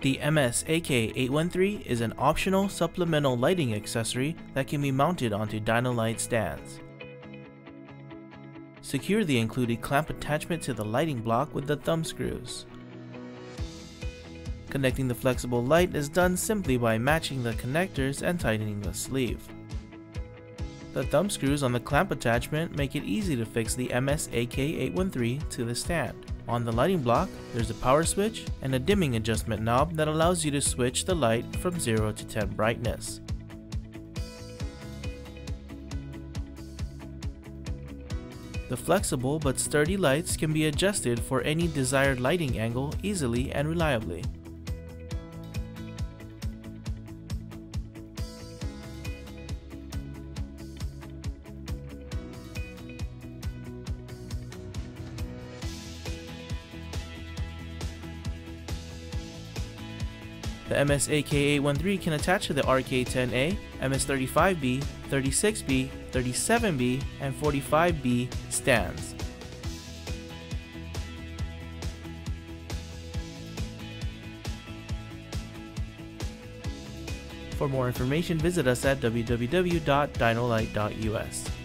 The MS-AK813 is an optional supplemental lighting accessory that can be mounted onto Dino-Lite stands. Secure the included clamp attachment to the lighting block with the thumb screws. Connecting the flexible light is done simply by matching the connectors and tightening the sleeve. The thumb screws on the clamp attachment make it easy to fix the MS-AK813 to the stand. On the lighting block, there's a power switch and a dimming adjustment knob that allows you to switch the light from 0 to 10 brightness. The flexible but sturdy lights can be adjusted for any desired lighting angle easily and reliably. The MS-AK813 can attach to the RK10A, MS-35B, 36B, 37B, and 45B stands. For more information, visit us at www.dinolite.us.